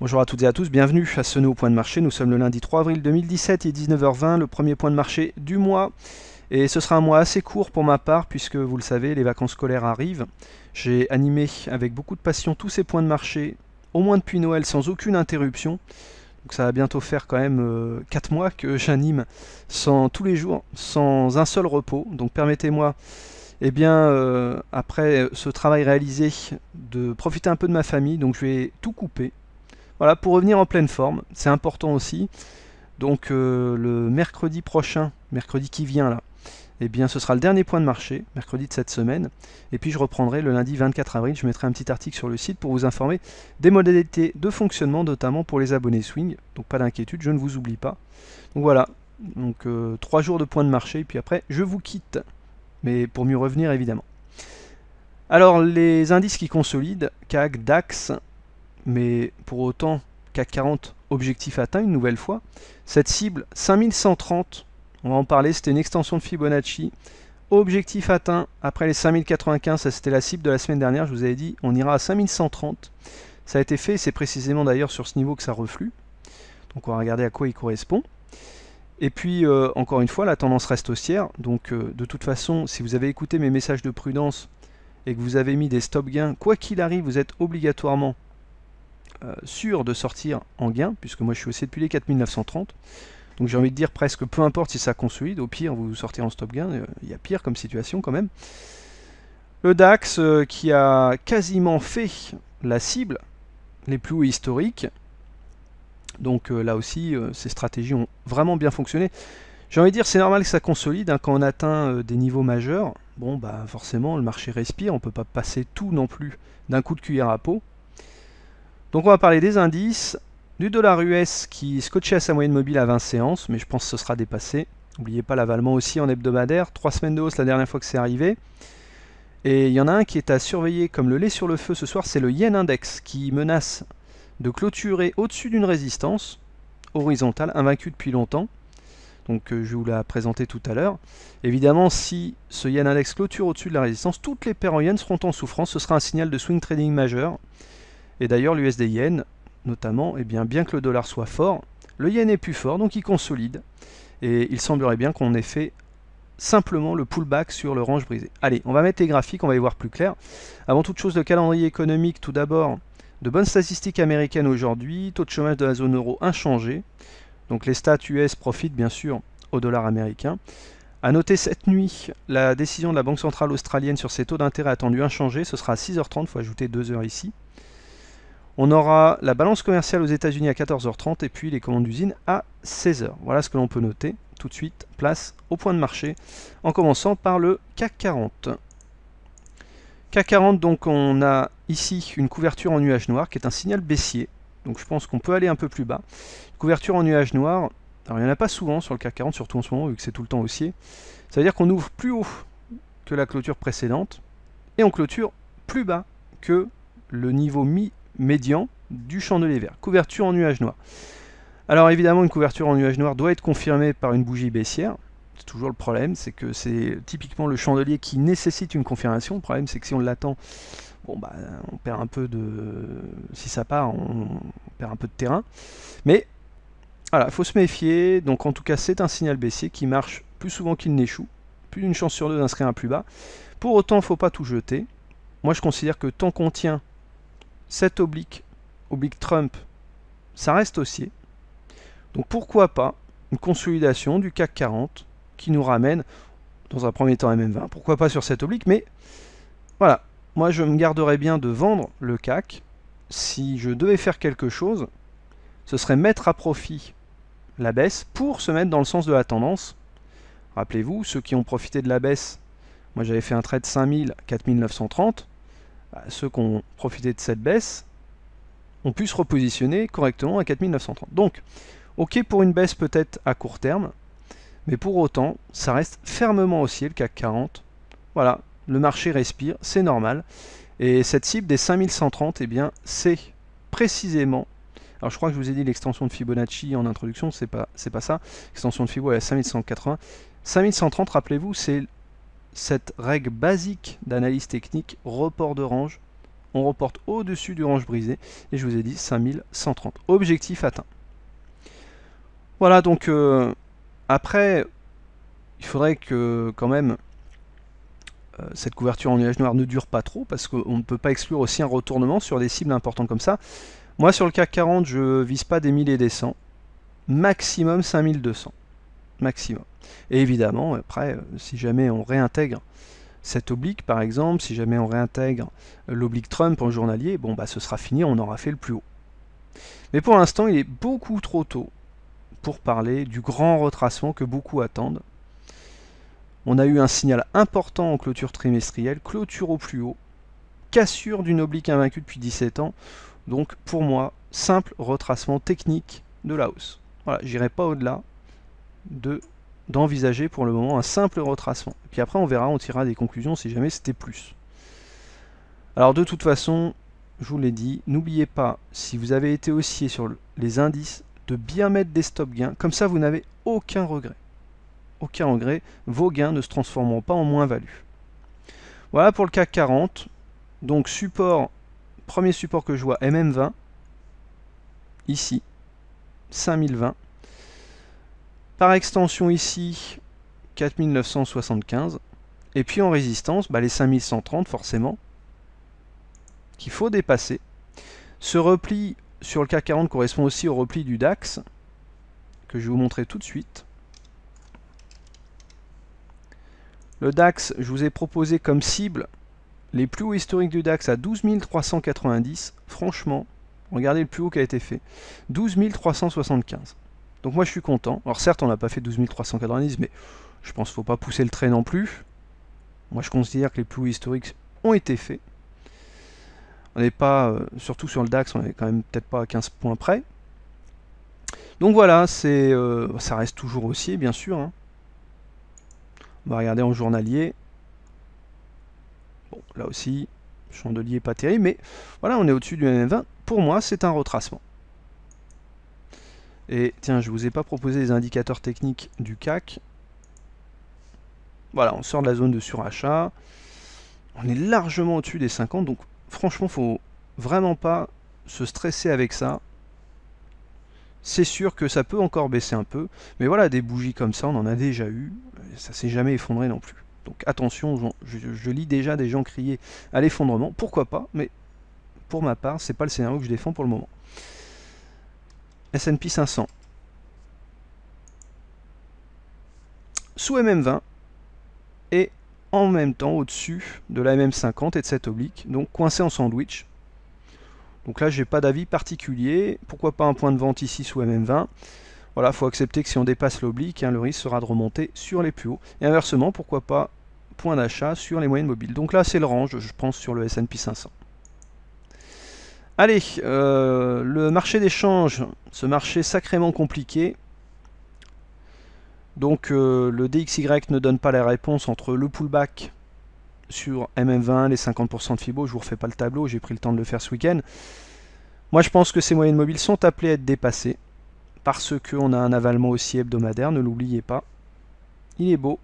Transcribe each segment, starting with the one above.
Bonjour à toutes et à tous, bienvenue à ce nouveau point de marché. Nous sommes le lundi 3 avril 2017, il est 19h20, le premier point de marché du mois. Et ce sera un mois assez court pour ma part, puisque vous le savez, les vacances scolaires arrivent. J'ai animé avec beaucoup de passion tous ces points de marché, au moins depuis Noël, sans aucune interruption. Donc ça va bientôt faire quand même 4 euh, mois que j'anime sans tous les jours, sans un seul repos. Donc permettez-moi, eh bien, euh, après ce travail réalisé, de profiter un peu de ma famille. Donc je vais tout couper voilà, pour revenir en pleine forme, c'est important aussi. Donc euh, le mercredi prochain, mercredi qui vient là, eh bien ce sera le dernier point de marché, mercredi de cette semaine. Et puis je reprendrai le lundi 24 avril, je mettrai un petit article sur le site pour vous informer des modalités de fonctionnement, notamment pour les abonnés Swing. Donc pas d'inquiétude, je ne vous oublie pas. Donc voilà, donc euh, trois jours de point de marché, et puis après je vous quitte. Mais pour mieux revenir évidemment. Alors les indices qui consolident, CAC, DAX, mais pour autant, CAC 40, objectif atteint une nouvelle fois. Cette cible, 5130, on va en parler, c'était une extension de Fibonacci. Objectif atteint, après les 5095, ça c'était la cible de la semaine dernière, je vous avais dit, on ira à 5130. Ça a été fait, c'est précisément d'ailleurs sur ce niveau que ça reflue. Donc on va regarder à quoi il correspond. Et puis, euh, encore une fois, la tendance reste haussière. Donc, euh, de toute façon, si vous avez écouté mes messages de prudence et que vous avez mis des stop gains, quoi qu'il arrive, vous êtes obligatoirement sûr de sortir en gain, puisque moi je suis aussi depuis les 4930. Donc j'ai envie de dire presque peu importe si ça consolide, au pire vous sortez en stop gain, euh, il y a pire comme situation quand même. Le DAX euh, qui a quasiment fait la cible, les plus hauts historiques. Donc là aussi, ces stratégies ont vraiment bien fonctionné. J'ai envie de dire, c'est normal que ça consolide hein, quand on atteint des niveaux majeurs. Bon, bah forcément, le marché respire, on peut pas passer tout non plus d'un coup de cuillère à peau. Donc on va parler des indices, du dollar US qui scotchait à sa moyenne mobile à 20 séances, mais je pense que ce sera dépassé. N'oubliez pas l'avalement aussi en hebdomadaire, 3 semaines de hausse la dernière fois que c'est arrivé. Et il y en a un qui est à surveiller comme le lait sur le feu ce soir, c'est le Yen Index qui menace de clôturer au-dessus d'une résistance horizontale, invaincue depuis longtemps. Donc euh, je vous l'ai présenté tout à l'heure. Évidemment, si ce Yen Index clôture au-dessus de la résistance, toutes les paires en seront en souffrance. Ce sera un signal de swing trading majeur. Et d'ailleurs, l'USD yen, notamment, eh bien, bien que le dollar soit fort, le yen est plus fort, donc il consolide. Et il semblerait bien qu'on ait fait simplement le pullback sur le range brisé. Allez, on va mettre les graphiques, on va y voir plus clair. Avant toute chose, le calendrier économique, tout d'abord, de bonnes statistiques américaines aujourd'hui, taux de chômage de la zone euro inchangé. Donc les stats US profitent bien sûr au dollar américain. A noter cette nuit, la décision de la Banque Centrale Australienne sur ses taux d'intérêt attendus inchangés, ce sera à 6h30, il faut ajouter 2 heures ici. On aura la balance commerciale aux États-Unis à 14h30 et puis les commandes d'usine à 16h. Voilà ce que l'on peut noter. Tout de suite, place au point de marché, en commençant par le CAC 40. CAC 40, donc on a ici une couverture en nuage noir qui est un signal baissier. Donc je pense qu'on peut aller un peu plus bas. Couverture en nuage noir, alors il n'y en a pas souvent sur le CAC 40, surtout en ce moment vu que c'est tout le temps haussier. Ça veut dire qu'on ouvre plus haut que la clôture précédente et on clôture plus bas que le niveau mi médian du chandelier vert. Couverture en nuage noir. Alors évidemment, une couverture en nuage noir doit être confirmée par une bougie baissière. C'est toujours le problème, c'est que c'est typiquement le chandelier qui nécessite une confirmation. Le problème, c'est que si on l'attend, bon bah, on perd un peu de... Si ça part, on perd un peu de terrain. Mais voilà, il faut se méfier. Donc en tout cas, c'est un signal baissier qui marche plus souvent qu'il n'échoue. Plus d'une chance sur deux d'inscrire un plus bas. Pour autant, faut pas tout jeter. Moi, je considère que tant qu'on tient cet oblique, oblique Trump, ça reste haussier. Donc pourquoi pas une consolidation du CAC 40 qui nous ramène dans un premier temps MM20. Pourquoi pas sur cet oblique, mais voilà. Moi, je me garderais bien de vendre le CAC. Si je devais faire quelque chose, ce serait mettre à profit la baisse pour se mettre dans le sens de la tendance. Rappelez-vous, ceux qui ont profité de la baisse, moi j'avais fait un trade 5000, 4930. Ceux qui ont profité de cette baisse ont pu se repositionner correctement à 4930. Donc, ok pour une baisse peut-être à court terme, mais pour autant, ça reste fermement haussier le CAC 40. Voilà, le marché respire, c'est normal. Et cette cible des 5130, eh bien, c'est précisément alors je crois que je vous ai dit l'extension de Fibonacci en introduction, c'est pas, pas ça. L'extension de Fibonacci est à 5180. 5130, rappelez-vous, c'est cette règle basique d'analyse technique, report de range on reporte au-dessus du range brisé, et je vous ai dit 5130. Objectif atteint. Voilà, donc euh, après, il faudrait que quand même euh, cette couverture en nuage noir ne dure pas trop, parce qu'on ne peut pas exclure aussi un retournement sur des cibles importantes comme ça. Moi sur le CAC 40, je vise pas des 1000 et des 100, maximum 5200, maximum. Et évidemment, après, si jamais on réintègre cette oblique par exemple, si jamais on réintègre l'oblique Trump en journalier, bon bah ce sera fini, on aura fait le plus haut. Mais pour l'instant, il est beaucoup trop tôt pour parler du grand retracement que beaucoup attendent. On a eu un signal important en clôture trimestrielle, clôture au plus haut, cassure d'une oblique invaincue depuis 17 ans. Donc pour moi, simple retracement technique de la hausse. Voilà, j'irai pas au-delà de d'envisager pour le moment un simple retracement. Puis après on verra, on tirera des conclusions si jamais c'était plus. Alors de toute façon, je vous l'ai dit, n'oubliez pas, si vous avez été haussier sur les indices, de bien mettre des stop gains. Comme ça, vous n'avez aucun regret. Aucun regret. Vos gains ne se transformeront pas en moins-value. Voilà pour le CAC 40. Donc support, premier support que je vois, MM20. Ici, 5020. Par extension ici, 4975. Et puis en résistance, bah, les 5130 forcément, qu'il faut dépasser. Ce repli sur le CAC 40 correspond aussi au repli du DAX, que je vais vous montrer tout de suite. Le DAX, je vous ai proposé comme cible les plus hauts historiques du DAX à 12 390. Franchement, regardez le plus haut qui a été fait. 12 375. Donc moi je suis content. Alors certes on n'a pas fait 12 390 mais je pense qu'il ne faut pas pousser le trait non plus. Moi je considère que les plus historiques ont été faits. On n'est pas, euh, surtout sur le DAX, on n'est quand même peut-être pas à 15 points près. Donc voilà, c'est, euh, ça reste toujours haussier bien sûr. Hein. On va regarder en journalier. Bon, là aussi, chandelier pas terrible, mais voilà, on est au-dessus du MM20. Pour moi, c'est un retracement. Et tiens, je ne vous ai pas proposé les indicateurs techniques du CAC. Voilà, on sort de la zone de surachat. On est largement au-dessus des 50, donc franchement, faut vraiment pas se stresser avec ça. C'est sûr que ça peut encore baisser un peu, mais voilà, des bougies comme ça, on en a déjà eu. Ça s'est jamais effondré non plus. Donc attention, je, lis déjà des gens crier à l'effondrement. Pourquoi pas, mais pour ma part, c'est pas le scénario que je défends pour le moment. S&P 500. Sous MM20 et en même temps au-dessus de la MM50 et de cette oblique, donc coincé en sandwich. Donc là, j'ai pas d'avis particulier. Pourquoi pas un point de vente ici sous MM20 Voilà, faut accepter que si on dépasse l'oblique, hein, le risque sera de remonter sur les plus hauts. Et inversement, pourquoi pas point d'achat sur les moyennes mobiles. Donc là, c'est le range, je pense, sur le S&P 500. Allez, euh, le marché d'échange, ce marché sacrément compliqué. Donc euh, le DXY ne donne pas la réponse entre le pullback sur MM20, les 50% de Fibo, je vous refais pas le tableau, j'ai pris le temps de le faire ce week-end. Moi je pense que ces moyennes mobiles sont appelées à être dépassées parce qu'on a un avalement aussi hebdomadaire, ne l'oubliez pas. Il est beau,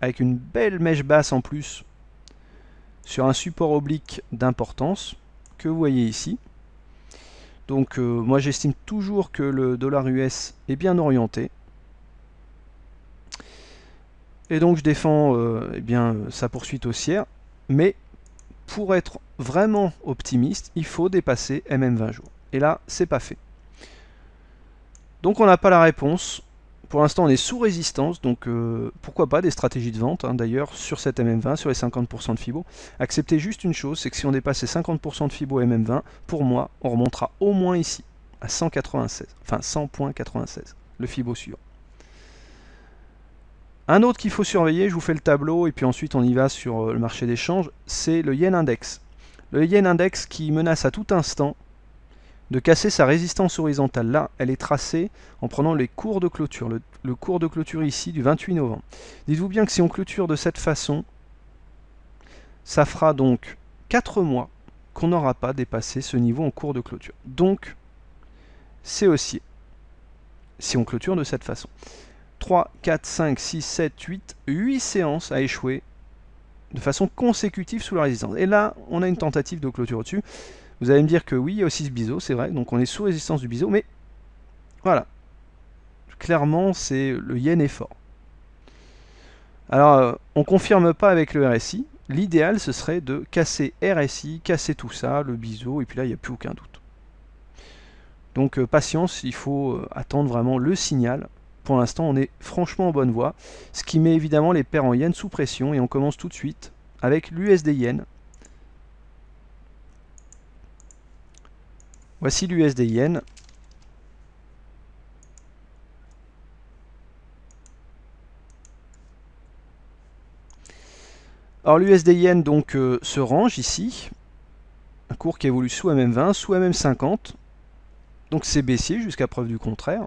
avec une belle mèche basse en plus sur un support oblique d'importance que vous voyez ici. Donc euh, moi j'estime toujours que le dollar US est bien orienté. Et donc je défends euh, eh bien, sa poursuite haussière. Mais pour être vraiment optimiste, il faut dépasser MM20 jours. Et là, c'est pas fait. Donc on n'a pas la réponse. Pour l'instant, on est sous résistance, donc euh, pourquoi pas des stratégies de vente, hein, d'ailleurs, sur cette MM20, sur les 50% de FIBO. Acceptez juste une chose, c'est que si on dépasse les 50% de FIBO MM20, pour moi, on remontera au moins ici, à 196, enfin 100.96, le FIBO suivant. Un autre qu'il faut surveiller, je vous fais le tableau, et puis ensuite on y va sur euh, le marché d'échange, c'est le Yen Index. Le Yen Index qui menace à tout instant de casser sa résistance horizontale. Là, elle est tracée en prenant les cours de clôture. Le, cours de clôture ici du 28 novembre. Dites-vous bien que si on clôture de cette façon, ça fera donc 4 mois qu'on n'aura pas dépassé ce niveau en cours de clôture. Donc, c'est haussier. Si on clôture de cette façon. 3, 4, 5, 6, 7, 8, 8 séances à échouer de façon consécutive sous la résistance. Et là, on a une tentative de clôture au-dessus. Vous allez me dire que oui, il y a aussi ce biseau, c'est vrai, donc on est sous résistance du biseau, mais voilà. Clairement, c'est le yen est fort. Alors, euh, on confirme pas avec le RSI. L'idéal, ce serait de casser RSI, casser tout ça, le biseau, et puis là, il n'y a plus aucun doute. Donc, euh, patience, il faut euh, attendre vraiment le signal. Pour l'instant, on est franchement en bonne voie, ce qui met évidemment les paires en yen sous pression, et on commence tout de suite avec l'USD yen. Voici l'USD yen. Alors l'USD Yen donc euh, se range ici, un cours qui évolue sous MM20, sous MM50, donc c'est baissier jusqu'à preuve du contraire.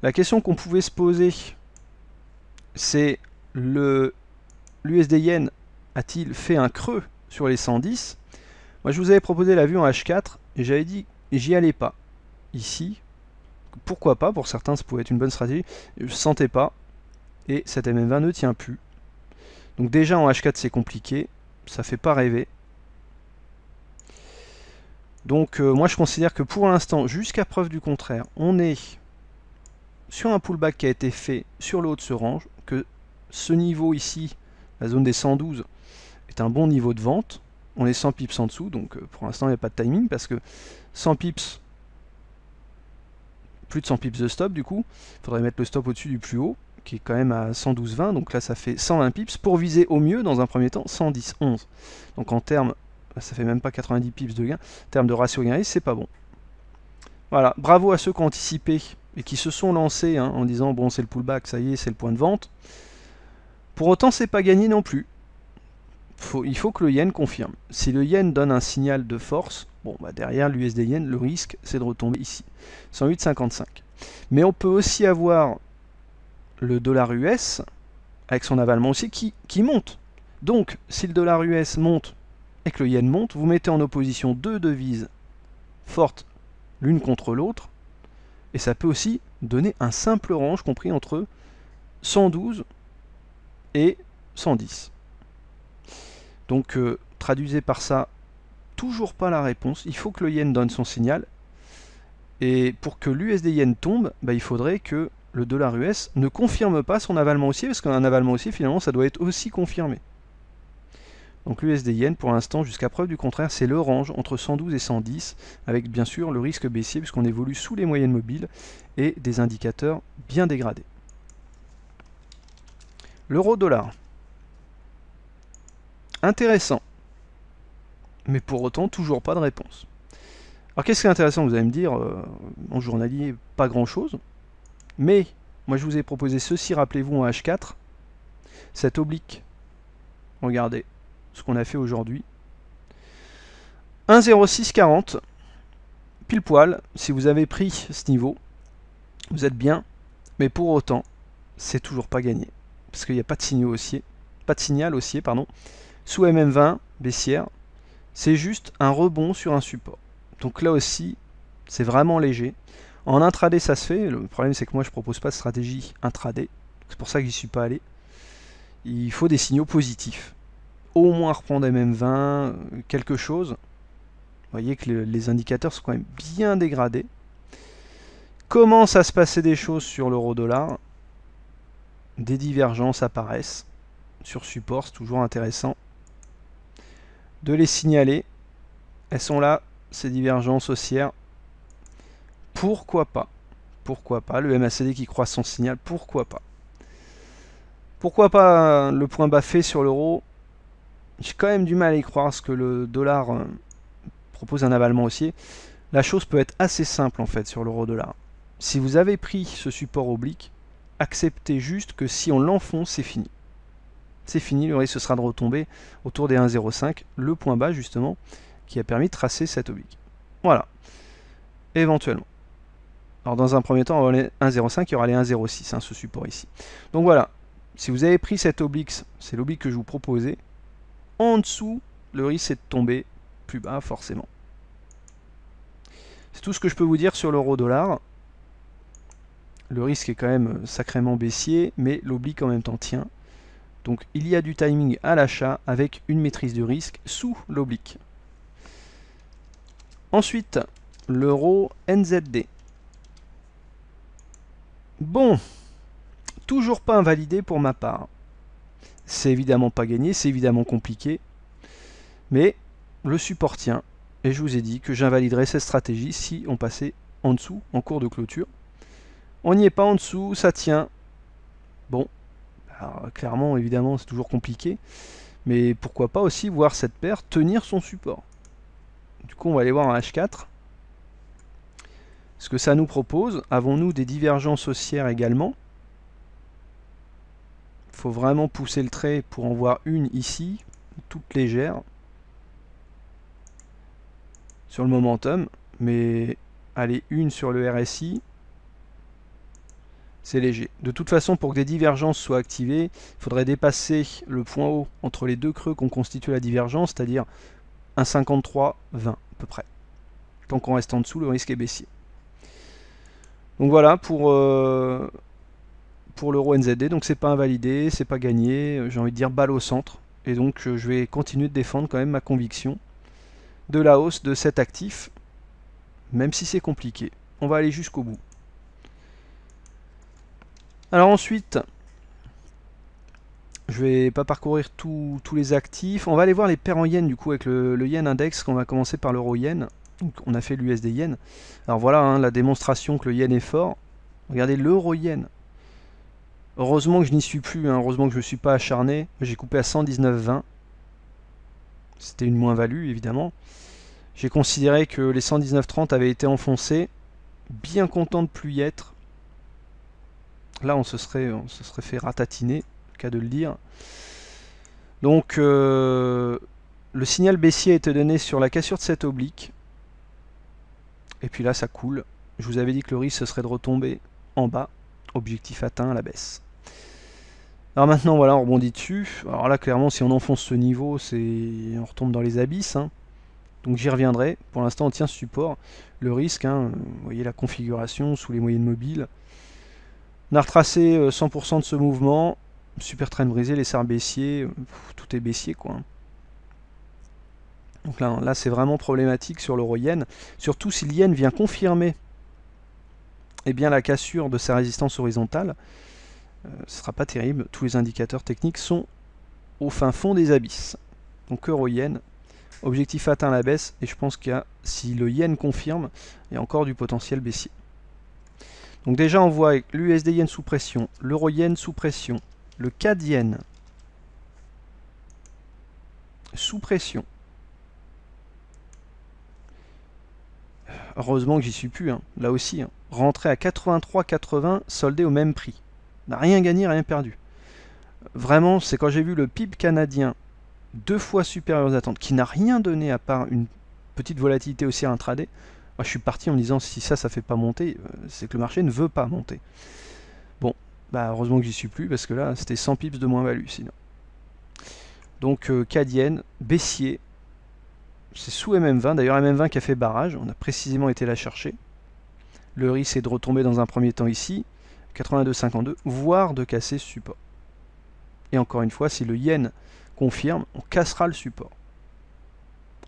La question qu'on pouvait se poser, c'est le l'USD Yen a-t-il fait un creux sur les 110 Moi je vous avais proposé la vue en H4 et j'avais dit j'y allais pas. Ici, pourquoi pas, pour certains ça pouvait être une bonne stratégie, je sentais pas et cet MM20 ne tient plus. Donc déjà en H4 c'est compliqué, ça fait pas rêver. Donc euh, moi je considère que pour l'instant, jusqu'à preuve du contraire, on est sur un pullback qui a été fait sur le haut de ce range, que ce niveau ici, la zone des 112, est un bon niveau de vente. On est 100 pips en dessous, donc euh, pour l'instant il n'y a pas de timing, parce que 100 pips, plus de 100 pips de stop du coup, il faudrait mettre le stop au-dessus du plus haut qui est quand même à 112,20, donc là ça fait 120 pips, pour viser au mieux dans un premier temps 110,11. Donc en termes, ça fait même pas 90 pips de gain, en termes de ratio gain c'est pas bon. Voilà, bravo à ceux qui ont anticipé et qui se sont lancés hein, en disant bon c'est le pullback, ça y est, c'est le point de vente. Pour autant c'est pas gagné non plus. il faut que le yen confirme. Si le yen donne un signal de force, bon bah derrière l'USD yen, le risque c'est de retomber ici. 108,55. Mais on peut aussi avoir le dollar US, avec son avalement aussi, qui, monte. Donc, si le dollar US monte et que le yen monte, vous mettez en opposition deux devises fortes l'une contre l'autre, et ça peut aussi donner un simple range compris entre 112 et 110. Donc, euh, traduisez par ça, toujours pas la réponse. Il faut que le yen donne son signal. Et pour que l'USD yen tombe, bah, il faudrait que le dollar US ne confirme pas son avalement haussier, parce qu'un avalement haussier, finalement, ça doit être aussi confirmé. Donc l'USD Yen, pour l'instant, jusqu'à preuve du contraire, c'est le range entre 112 et 110, avec bien sûr le risque baissier, puisqu'on évolue sous les moyennes mobiles et des indicateurs bien dégradés. L'euro-dollar. Intéressant. Mais pour autant, toujours pas de réponse. Alors qu'est-ce qui est intéressant, vous allez me dire, euh, en journalier, pas grand-chose. Mais, moi je vous ai proposé ceci, rappelez-vous en H4, cette oblique. Regardez ce qu'on a fait aujourd'hui. 1,0640, pile poil, si vous avez pris ce niveau, vous êtes bien, mais pour autant, c'est toujours pas gagné. Parce qu'il n'y a pas de signal haussier, pas de signal haussier, pardon, sous MM20, baissière, c'est juste un rebond sur un support. Donc là aussi, c'est vraiment léger. En intraday, ça se fait. Le problème, c'est que moi, je propose pas de stratégie intraday. C'est pour ça que j'y suis pas allé. Il faut des signaux positifs. Au moins reprendre MM20, quelque chose. Vous voyez que les indicateurs sont quand même bien dégradés. Commence à se passer des choses sur l'euro-dollar. Des divergences apparaissent sur support, c'est toujours intéressant de les signaler. Elles sont là, ces divergences haussières pourquoi pas? Pourquoi pas? Le MACD qui croise son signal, pourquoi pas? Pourquoi pas le point bas fait sur l'euro? J'ai quand même du mal à y croire parce que le dollar euh, propose un avalement haussier. La chose peut être assez simple en fait sur l'euro-dollar. Si vous avez pris ce support oblique, acceptez juste que si on l'enfonce, c'est fini. C'est fini, le risque sera de retomber autour des 1,05, le point bas justement, qui a permis de tracer cette oblique. Voilà, éventuellement. Alors dans un premier temps, on va aller 1,05, il y aura les 1,06, hein, ce support ici. Donc voilà, si vous avez pris cette oblique, c'est l'oblique que je vous proposais, en dessous, le risque c'est de tomber plus bas forcément. C'est tout ce que je peux vous dire sur l'euro dollar. Le risque est quand même sacrément baissier, mais l'oblique en même temps tient. Donc il y a du timing à l'achat avec une maîtrise du risque sous l'oblique. Ensuite, l'euro NZD. Bon, toujours pas invalidé pour ma part. C'est évidemment pas gagné, c'est évidemment compliqué. Mais le support tient. Et je vous ai dit que j'invaliderais cette stratégie si on passait en dessous en cours de clôture. On n'y est pas en dessous, ça tient. Bon, clairement, évidemment, c'est toujours compliqué. Mais pourquoi pas aussi voir cette paire tenir son support. Du coup, on va aller voir un H4. Ce que ça nous propose, avons-nous des divergences haussières également? Il faut vraiment pousser le trait pour en voir une ici, toute légère, sur le momentum. Mais allez, une sur le RSI, c'est léger. De toute façon, pour que des divergences soient activées, il faudrait dépasser le point haut entre les deux creux qu'on constitue la divergence, c'est-à-dire 1,53, 20 à peu près. Tant qu'on reste en dessous, le risque est baissier. Donc voilà pour, euh, pour l'euro NZD. Donc c'est pas invalidé, c'est pas gagné. J'ai envie de dire balle au centre. Et donc je vais continuer de défendre quand même ma conviction de la hausse de cet actif, même si c'est compliqué. On va aller jusqu'au bout. Alors ensuite, je vais pas parcourir tous les actifs. On va aller voir les paires en yen du coup avec le, yen index. qu'on va commencer par l'euro yen. On a fait l'USD yen. Alors voilà hein, la démonstration que le yen est fort. Regardez l'euro yen. Heureusement que je n'y suis plus. Hein. Heureusement que je ne suis pas acharné. J'ai coupé à 119,20. C'était une moins-value évidemment. J'ai considéré que les 119,30 avaient été enfoncés. Bien content de plus y être. Là, on se serait, on se serait fait ratatiner, cas de le dire. Donc, euh, le signal baissier a été donné sur la cassure de cette oblique. Et puis là, ça coule. Je vous avais dit que le risque, ce serait de retomber en bas. Objectif atteint à la baisse. Alors maintenant, voilà, on rebondit dessus. Alors là, clairement, si on enfonce ce niveau, on retombe dans les abysses. Hein. Donc j'y reviendrai. Pour l'instant, on tient ce support. Le risque, hein, vous voyez la configuration sous les moyennes mobiles. On a retracé 100% euh, de ce mouvement. Super train brisé, les serres baissiers, tout est baissier quoi. Donc là, c'est vraiment problématique sur l'euro yen. Surtout si le yen vient confirmer eh bien, la cassure de sa résistance horizontale. Euh, ce ne sera pas terrible. Tous les indicateurs techniques sont au fin fond des abysses. Donc euro yen, objectif atteint la baisse. Et je pense a, si le yen confirme, il y a encore du potentiel baissier. Donc déjà on voit l'USD yen sous pression, l'euro yen sous pression, le CAD yen sous pression. Heureusement que j'y suis plus, hein. là aussi. Hein. Rentrer à 83,80, soldé au même prix. N'a rien gagné, rien perdu. Vraiment, c'est quand j'ai vu le PIB canadien deux fois supérieur aux attentes, qui n'a rien donné à part une petite volatilité aussi intraday, je suis parti en me disant si ça, ça fait pas monter, euh, c'est que le marché ne veut pas monter. Bon, bah heureusement que j'y suis plus parce que là, c'était 100 pips de moins-value sinon. Donc, euh, Cadienne, baissier, c'est sous MM20. D'ailleurs, MM20 qui a fait barrage, on a précisément été la chercher. Le risque est de retomber dans un premier temps ici, 82,52, voire de casser ce support. Et encore une fois, si le yen confirme, on cassera le support.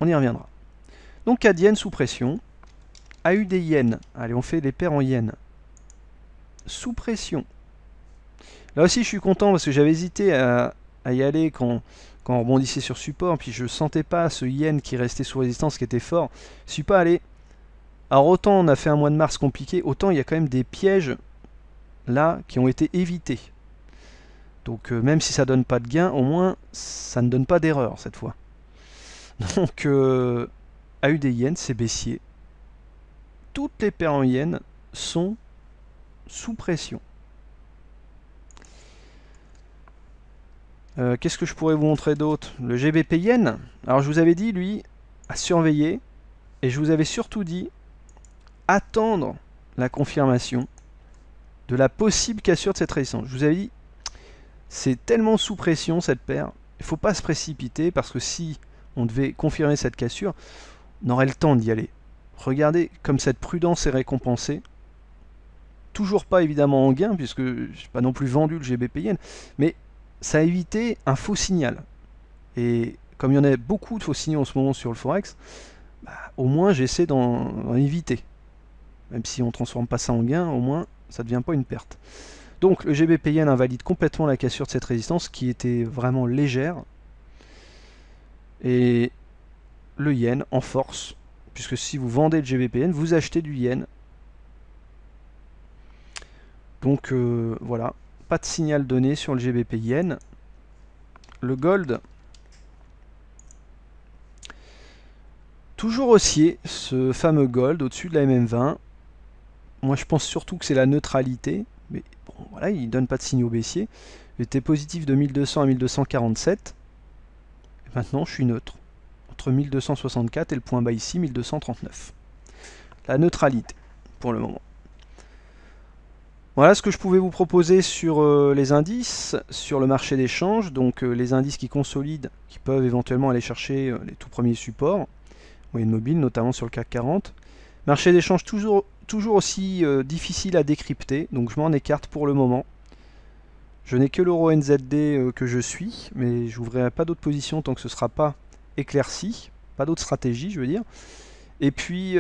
On y reviendra. Donc Cadienne sous pression, a eu des yens. Allez, on fait des paires en yens. Sous pression. Là aussi, je suis content parce que j'avais hésité à, y aller quand, quand on rebondissait sur support. Puis je sentais pas ce yen qui restait sous résistance qui était fort. Je suis pas allé. Alors autant on a fait un mois de mars compliqué, autant il y a quand même des pièges là qui ont été évités. Donc euh, même si ça donne pas de gain, au moins ça ne donne pas d'erreur cette fois. Donc euh, yens, c'est baissier toutes les paires en yens sont sous pression. Euh, qu'est-ce que je pourrais vous montrer d'autre? Le GBP yen. Alors je vous avais dit, lui, à surveiller. Et je vous avais surtout dit, attendre la confirmation de la possible cassure de cette résistance. Je vous avais dit, c'est tellement sous pression cette paire, il ne faut pas se précipiter parce que si on devait confirmer cette cassure, on aurait le temps d'y aller. Regardez comme cette prudence est récompensée. Toujours pas évidemment en gain, puisque je n'ai pas non plus vendu le GBP Yen, mais ça a évité un faux signal. Et comme il y en a beaucoup de faux signaux en ce moment sur le Forex, bah, au moins j'essaie d'en éviter. Même si on ne transforme pas ça en gain, au moins ça ne devient pas une perte. Donc le GBP Yen invalide complètement la cassure de cette résistance qui était vraiment légère. Et le Yen en force, puisque si vous vendez le GBP Yen, vous achetez du Yen. Donc euh, voilà, pas de signal donné sur le GBP Yen. Le Gold, toujours haussier, ce fameux Gold au-dessus de la MM20. Moi je pense surtout que c'est la neutralité, mais bon voilà, il donne pas de signaux baissiers. J'étais positif de 1200 à 1247. Et maintenant je suis neutre. Entre 1264 et le point bas ici, 1239. La neutralité pour le moment. Voilà ce que je pouvais vous proposer sur euh, les indices, sur le marché d'échange, donc euh, les indices qui consolident, qui peuvent éventuellement aller chercher euh, les tout premiers supports, moyenne mobile notamment sur le CAC 40. Marché d'échange toujours, toujours aussi difficile à décrypter, donc je m'en écarte pour le moment. Je n'ai que l'euro NZD que je suis, mais je n'ouvrirai pas d'autres positions tant que ce ne sera pas éclairci, pas d'autres stratégies je veux dire. Et puis,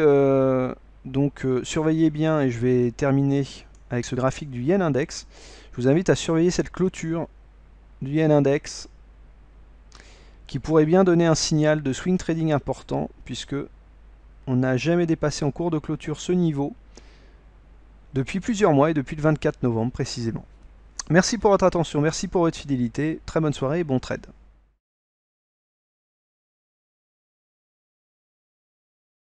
donc surveillez bien, et je vais terminer avec ce graphique du Yen Index. Je vous invite à surveiller cette clôture du Yen Index qui pourrait bien donner un signal de swing trading important puisque on n'a jamais dépassé en cours de clôture ce niveau depuis plusieurs mois et depuis le 24 novembre précisément. Merci pour votre attention, merci pour votre fidélité, très bonne soirée et bon trade.